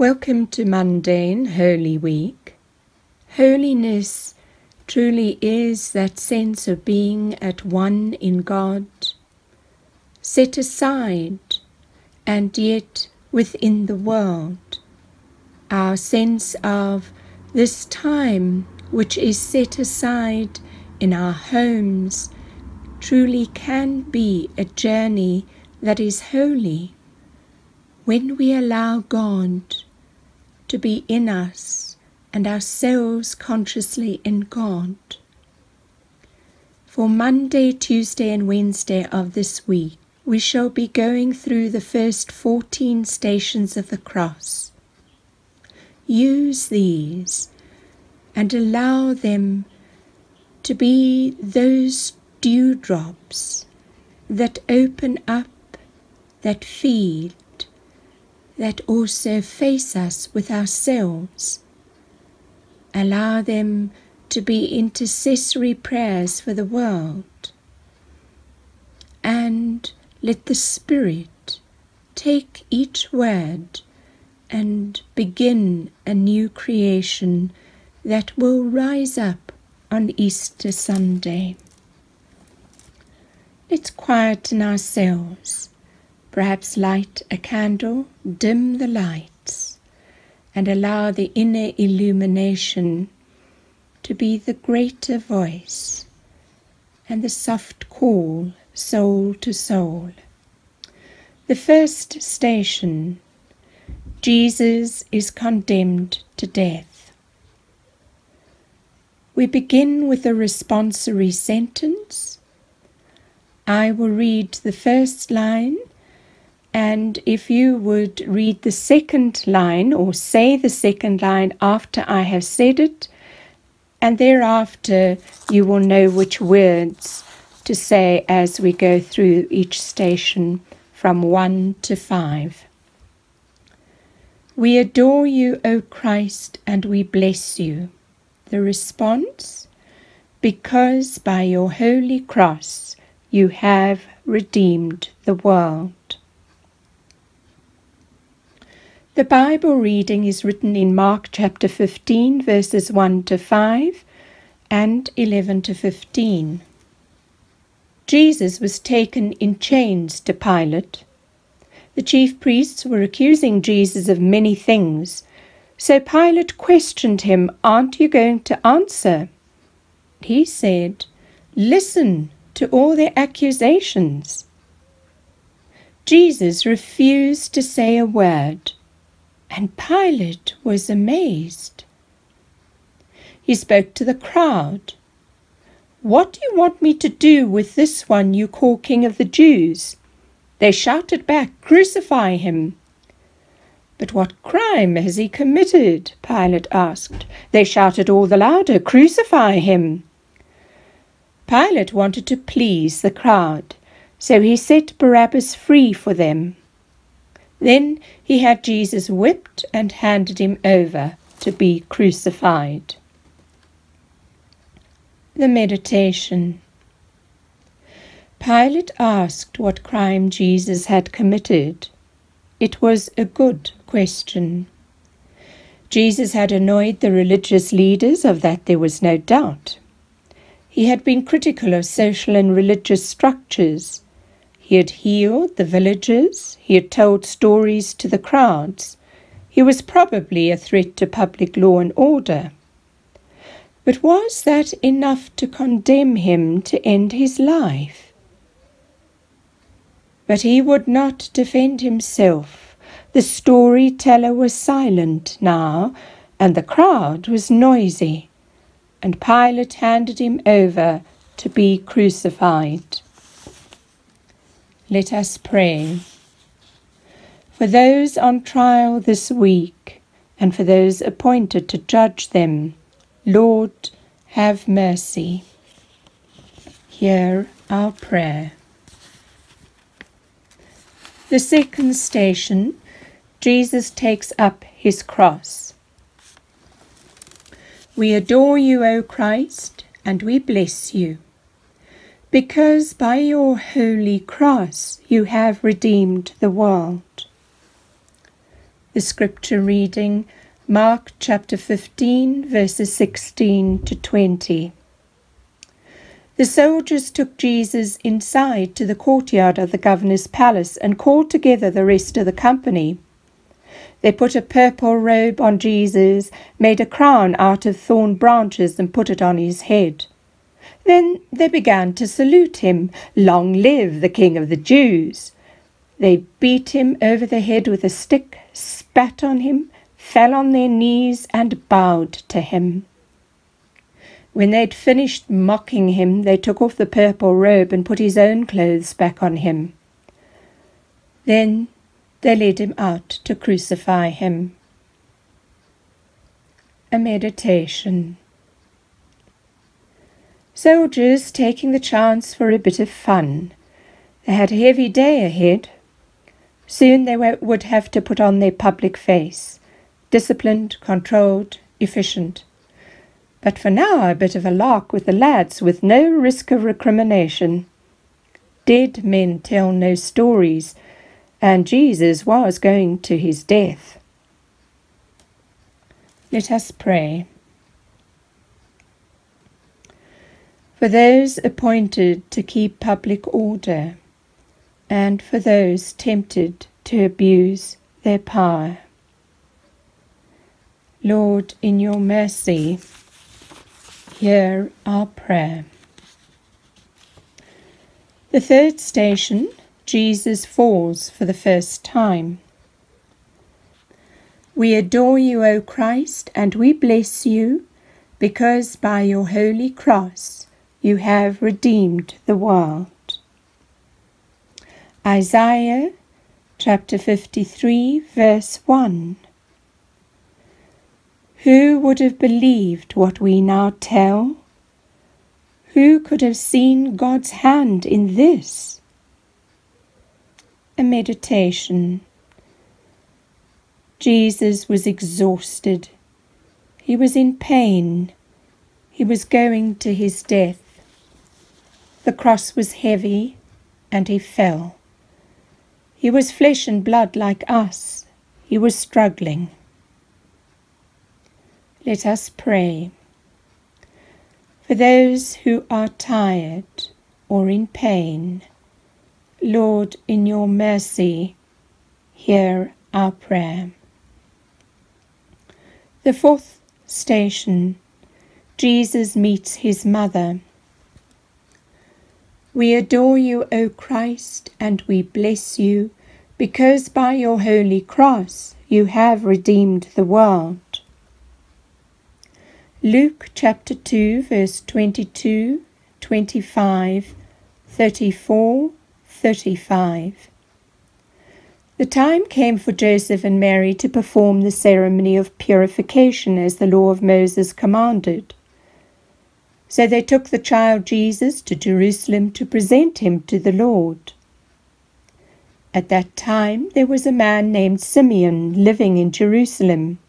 Welcome to Monday in Holy Week. Holiness truly is that sense of being at one in God, set aside and yet within the world. Our sense of this time which is set aside in our homes truly can be a journey that is holy when we allow God to be in us and ourselves consciously in God. For Monday, Tuesday, and Wednesday of this week, we shall be going through the first 14 stations of the cross. Use these and allow them to be those dewdrops that open up, that feed, that also face us with ourselves. Allow them to be intercessory prayers for the world. And let the Spirit take each word and begin a new creation that will rise up on Easter Sunday. Let's quieten ourselves Perhaps light a candle, dim the lights, and allow the inner illumination to be the greater voice and the soft call soul to soul. The first station Jesus is condemned to death. We begin with a responsory sentence. I will read the first line and if you would read the second line or say the second line after I have said it, and thereafter you will know which words to say as we go through each station from 1 to 5. We adore you, O Christ, and we bless you. The response Because by your holy cross you have redeemed the world. The Bible reading is written in Mark chapter 15, verses 1 to 5 and 11 to 15. Jesus was taken in chains to Pilate. The chief priests were accusing Jesus of many things, so Pilate questioned him, Aren't you going to answer? He said, Listen to all their accusations. Jesus refused to say a word and Pilate was amazed. He spoke to the crowd. What do you want me to do with this one you call King of the Jews? They shouted back, Crucify him. But what crime has he committed? Pilate asked. They shouted all the louder, Crucify him. Pilate wanted to please the crowd, so he set Barabbas free for them. Then he had Jesus whipped and handed him over to be crucified. The Meditation Pilate asked what crime Jesus had committed. It was a good question. Jesus had annoyed the religious leaders, of that there was no doubt. He had been critical of social and religious structures he had healed the villagers, he had told stories to the crowds. He was probably a threat to public law and order. But was that enough to condemn him to end his life? But he would not defend himself. The storyteller was silent now, and the crowd was noisy, and Pilate handed him over to be crucified. Let us pray. For those on trial this week, and for those appointed to judge them, Lord, have mercy. Hear our prayer. The second station, Jesus takes up his cross. We adore you, O Christ, and we bless you because by your holy cross you have redeemed the world. The scripture reading Mark chapter 15, verses 16 to 20. The soldiers took Jesus inside to the courtyard of the governor's palace and called together the rest of the company. They put a purple robe on Jesus, made a crown out of thorn branches, and put it on his head. Then they began to salute him, Long live the King of the Jews! They beat him over the head with a stick, spat on him, fell on their knees, and bowed to him. When they'd finished mocking him, they took off the purple robe and put his own clothes back on him. Then they led him out to crucify him. A meditation. Soldiers taking the chance for a bit of fun. They had a heavy day ahead. Soon they would have to put on their public face, disciplined, controlled, efficient. But for now, a bit of a lark with the lads with no risk of recrimination. Dead men tell no stories, and Jesus was going to his death. Let us pray. For those appointed to keep public order, and for those tempted to abuse their power. Lord, in your mercy, hear our prayer. The third station Jesus falls for the first time. We adore you, O Christ, and we bless you, because by your holy cross you have redeemed the world. Isaiah chapter 53, verse 1. Who would have believed what we now tell? Who could have seen God's hand in this? a meditation. Jesus was exhausted. He was in pain. He was going to his death. The cross was heavy, and he fell. He was flesh and blood like us. He was struggling. Let us pray. For those who are tired or in pain, Lord, in your mercy, hear our prayer. The fourth station Jesus meets his mother. We adore you, O Christ, and we bless you, because by your holy cross you have redeemed the world. Luke chapter 2, verse 22, 25, 34, 35. The time came for Joseph and Mary to perform the ceremony of purification as the law of Moses commanded. So they took the child Jesus to Jerusalem to present him to the Lord. At that time there was a man named Simeon living in Jerusalem.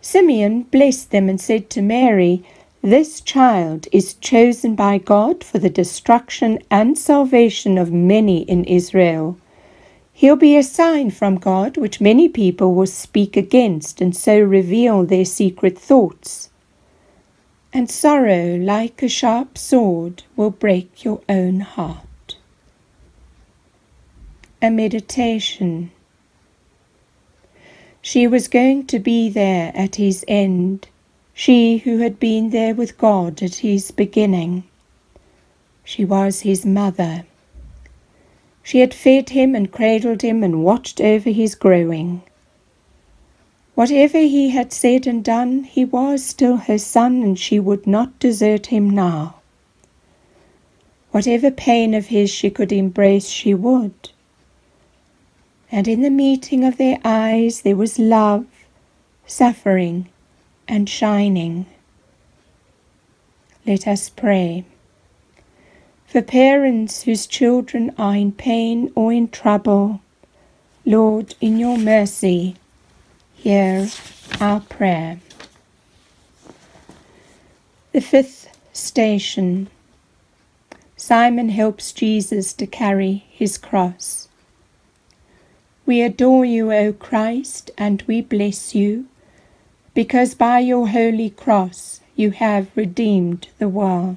Simeon blessed them and said to Mary, this child is chosen by God for the destruction and salvation of many in Israel. He'll be a sign from God which many people will speak against and so reveal their secret thoughts. And sorrow, like a sharp sword, will break your own heart. A meditation. She was going to be there at his end she who had been there with God at his beginning. She was his mother. She had fed him and cradled him and watched over his growing. Whatever he had said and done, he was still her son, and she would not desert him now. Whatever pain of his she could embrace, she would. And in the meeting of their eyes there was love, suffering, and shining. Let us pray. For parents whose children are in pain or in trouble, Lord, in your mercy, hear our prayer. The fifth station Simon helps Jesus to carry his cross. We adore you, O Christ, and we bless you, because by your holy cross you have redeemed the world.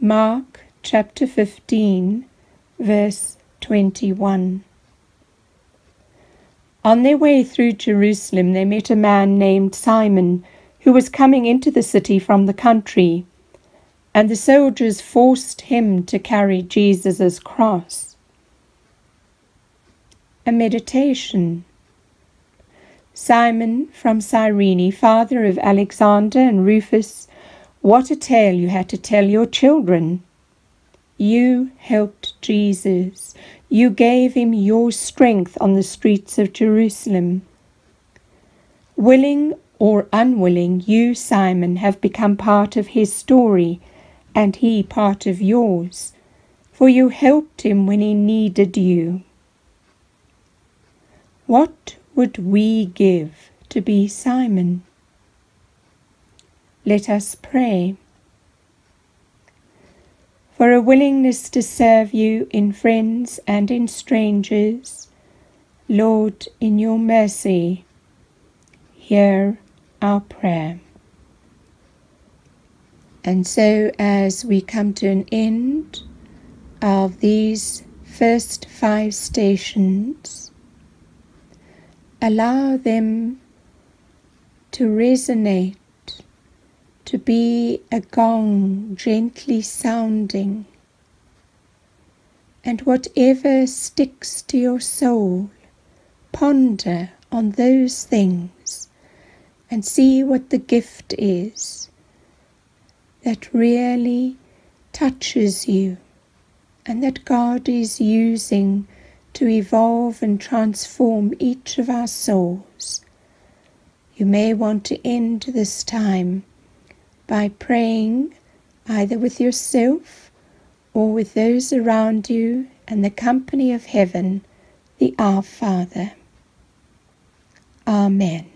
Mark chapter 15, verse 21. On their way through Jerusalem, they met a man named Simon who was coming into the city from the country, and the soldiers forced him to carry Jesus' cross. A meditation. Simon from Cyrene, father of Alexander and Rufus, what a tale you had to tell your children. You helped Jesus. You gave him your strength on the streets of Jerusalem. Willing or unwilling, you, Simon, have become part of his story and he part of yours, for you helped him when he needed you. What would we give to be Simon? Let us pray. For a willingness to serve you in friends and in strangers, Lord, in your mercy, hear our prayer. And so, as we come to an end of these first five stations, allow them to resonate, to be a gong gently sounding. And whatever sticks to your soul, ponder on those things and see what the gift is that really touches you and that God is using to evolve and transform each of our souls. You may want to end this time by praying either with yourself or with those around you and the company of heaven, the Our Father. Amen.